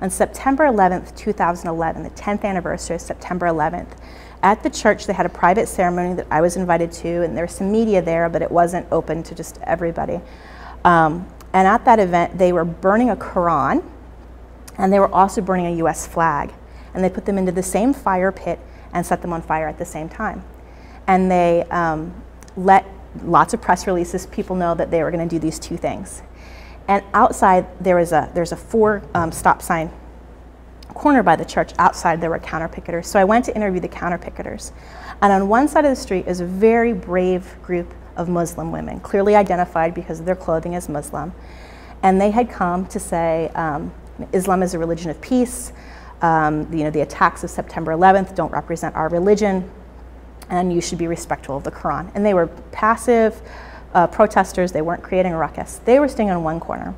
On September 11th, 2011, the 10th anniversary of September 11th, at the church they had a private ceremony that I was invited to, and there was some media there, but it wasn't open to just everybody. Um, and at that event, they were burning a Quran, and they were also burning a US flag. And they put them into the same fire pit and set them on fire at the same time. And they um, let lots of press releases, people know that they were going to do these two things. And outside, there was a, there's a four um, stop sign corner by the church. Outside, there were counter picketers. So I went to interview the counter picketers. And on one side of the street is a very brave group of Muslim women, clearly identified because of their clothing as Muslim. And they had come to say um, Islam is a religion of peace. Um, you know, the attacks of September 11th don't represent our religion, and you should be respectful of the Quran. And they were passive uh, protesters, they weren't creating a ruckus. They were staying on one corner.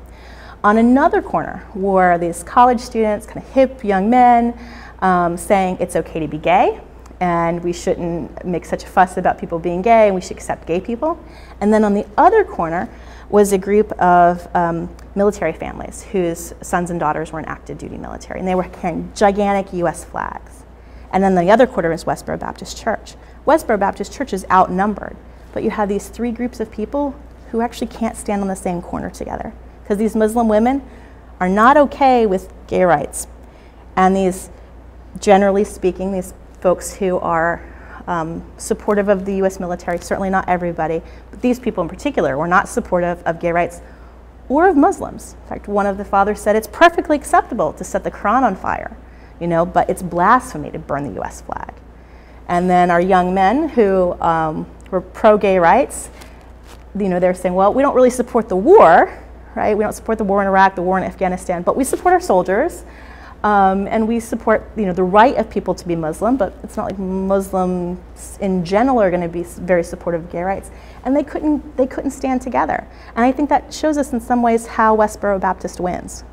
On another corner were these college students, kind of hip young men, um, saying it's okay to be gay, and we shouldn't make such a fuss about people being gay, and we should accept gay people. And then on the other corner was a group of um, military families whose sons and daughters were in active duty military, and they were carrying gigantic US flags. And then the other quarter is Westboro Baptist Church. Westboro Baptist Church is outnumbered, but you have these three groups of people who actually can't stand on the same corner together because these Muslim women are not okay with gay rights. And these, generally speaking, these folks who are um, supportive of the US military, certainly not everybody, but these people in particular were not supportive of gay rights or of Muslims. In fact, one of the fathers said it's perfectly acceptable to set the Quran on fire, you know, but it's blasphemy to burn the US flag. And then our young men who um, were pro-gay rights, you know, they're saying, well, we don't really support the war, right? We don't support the war in Iraq, the war in Afghanistan, but we support our soldiers. Um, and we support you know, the right of people to be Muslim, but it's not like Muslims in general are going to be very supportive of gay rights. And they couldn't, they couldn't stand together. And I think that shows us in some ways how Westboro Baptist wins.